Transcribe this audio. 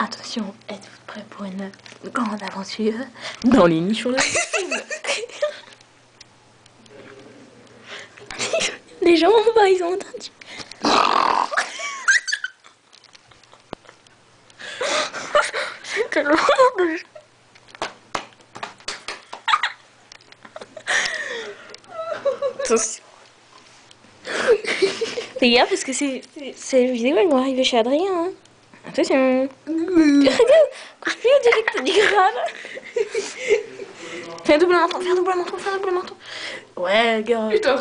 Attention, êtes-vous prêts pour une grande aventure dans les nichons de Les gens en bas, ils ont entendu. Tellement de Attention. Fais gaffe parce que c'est c'est vidéo elle va arriver chez Adrien. Hein. Attention. Au direct du grave. Fais un double menton, fais un double menton, fais un double menton. Ouais, gars. Putain,